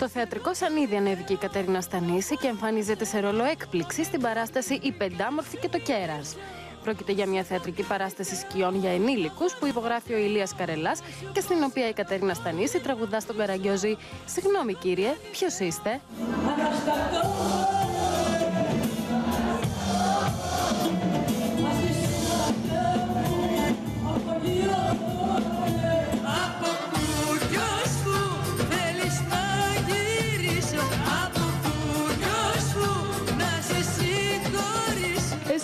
Στο θεατρικό Σανίδι ανέβηκε η Κατερίνα Στανίση και εμφανίζεται σε ρόλο έκπληξη στην παράσταση «Η Πεντάμορφη και το Κέρας». Πρόκειται για μια θεατρική παράσταση σκιών για ενήλικους που υπογράφει ο Ηλίας Καρελάς και στην οποία η Κατερίνα Στανίση τραγουδά στον Καραγκιόζη «Συγγνώμη κύριε, ποιος είστε»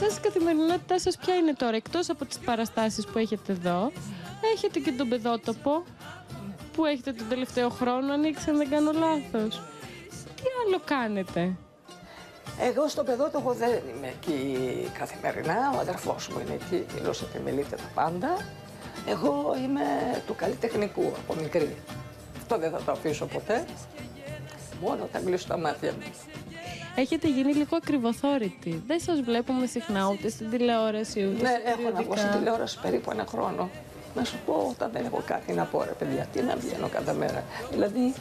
Εσάς η καθημερινότητά σας ποια είναι τώρα, εκτός από τις παραστάσεις που έχετε εδώ, έχετε και τον παιδότοπο που έχετε τον τελευταίο χρόνο, ανοίξει αν δεν κάνω λάθος. Τι άλλο κάνετε; Εγώ στο παιδότοπο δεν είμαι εκεί καθημερινά, ο αδερφός μου είναι εκεί, και μιλείτε τα πάντα. Εγώ είμαι του καλλιτεχνικού από μικρή. Αυτό δεν θα το αφήσω ποτέ. Μόνο θα μιλήσω στα μάτια μου. Έχετε γίνει λίγο ακριβοθόρητοι. Δεν σας βλέπουμε συχνά ούτε στην τηλεόραση ούτε Ναι, έχω να βγω στην τηλεόραση περίπου ένα χρόνο. Να σου πω όταν δεν έχω κάτι να πω ρε παιδιά, τι να βγαίνω κάθε μέρα. Δηλαδή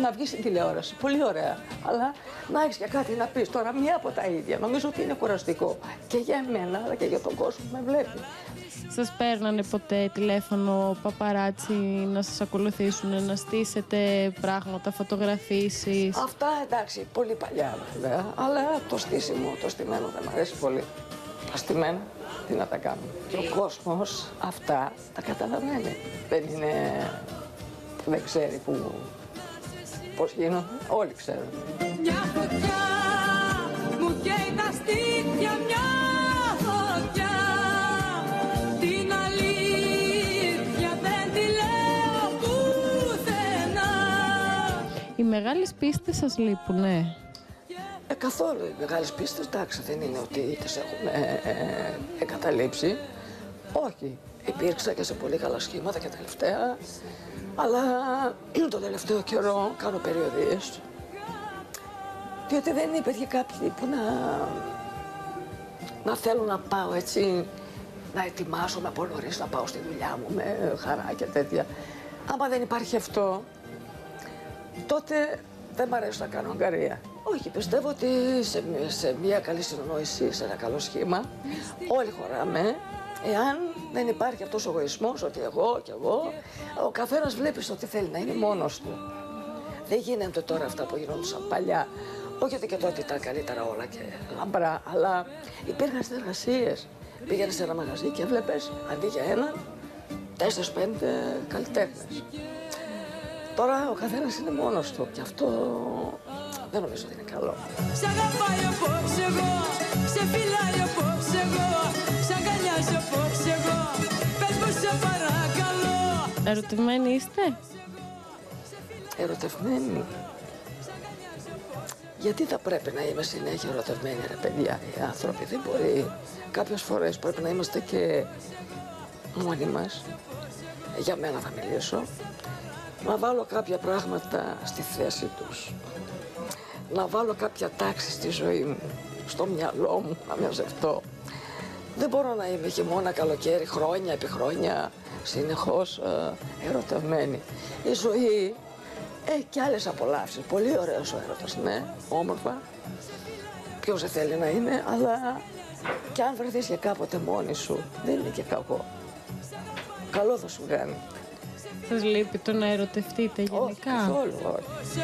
να βγεις στην τηλεόραση. Πολύ ωραία. Αλλά να έχεις και κάτι να πεις τώρα, μία από τα ίδια. Νομίζω ότι είναι κουραστικό και για εμένα, αλλά και για τον κόσμο που με βλέπει. Σας παίρνανε ποτέ τηλέφωνο παπαράτσι να σας ακολουθήσουν, να στήσετε πράγματα, φωτογραφίσεις; Αυτά εντάξει, πολύ παλιά βέβαια, αλλά το στήσιμο, το στημένο δεν μου αρέσει πολύ. Τα στημένα, τι να τα κάνουμε. Και ο κόσμος αυτά τα καταλαβαίνει. Δεν είναι, δεν ξέρει που, πώς γίνονται, όλοι ξέρουν. Μια φωτιά μου καίει τα στήθια μια Οι μεγάλες πίστες σας λείπουνε; Ε, καθόλου. Οι μεγάλες πίστες, εντάξει, δεν είναι ότι τις έχουμε ε, ε, εγκαταλείψει. Όχι. Υπήρξα και σε πολύ καλά σχήματα και τελευταία. Αλλά το τελευταίο καιρό κάνω περιοδίες. Διότι δεν υπήρχε κάποιοι που να, να θέλω να πάω έτσι, να ετοιμάσω από νωρίς, να πάω στη δουλειά μου με χαρά και τέτοια. Άμα δεν υπάρχει αυτό, τότε δεν μ' αρέσει να κάνω αγκαρία. Όχι, πιστεύω ότι σε, σε μια καλή συνεννόηση, σε ένα καλό σχήμα, όλοι χωράμε. Εάν δεν υπάρχει αυτός ο εγωισμός, ότι εγώ και εγώ, ο καθένας βλέπει ότι θέλει να είναι μόνος του. Δεν γίνεται τώρα αυτά που γινόντουσαν παλιά. Όχι ότι και τότε ήταν καλύτερα όλα και λαμπρά, αλλά υπήρχαν συνεργασίες. Πήγαινες σε ένα μαγαζί και έβλεπες αντί για έναν, τέσσερι-πέντε καλλιτέχνες. Τώρα ο καθένας είναι μόνος του και αυτό δεν νομίζω ότι είναι καλό. Σε αγαπάει όπως εγώ, σε φυλάει όπως εγώ, σε αγκαλιάζει όπως εγώ, πες μου σε παρακαλώ. Ερωτευμένοι είστε; Ερωτευμένοι. Γιατί θα πρέπει να είμαι συνέχεια ερωτευμένοι, ρε παιδιά, οι άνθρωποι; Δεν μπορεί. Κάποιες φορές πρέπει να είμαστε και μόνοι μας. Για μένα θα μιλήσω να βάλω κάποια πράγματα στη θέση τους. Να βάλω κάποια τάξη στη ζωή μου, στο μυαλό μου, να μαζευτώ. Δεν μπορώ να είμαι χειμώνα, καλοκαίρι, χρόνια επί χρόνια, συνεχώς ε, ερωτευμένη. Η ζωή έχει και άλλες απολαύσεις. Πολύ ωραίος ο έρωτας, ναι, όμορφα. Ποιος δεν θέλει να είναι, αλλά και αν βρεθείς και κάποτε μόνη σου, δεν είναι και κακό. Καλό θα σου κάνει. Σας λείπει το να ερωτευτείτε γενικά; Όχι, καθόλου, όχι.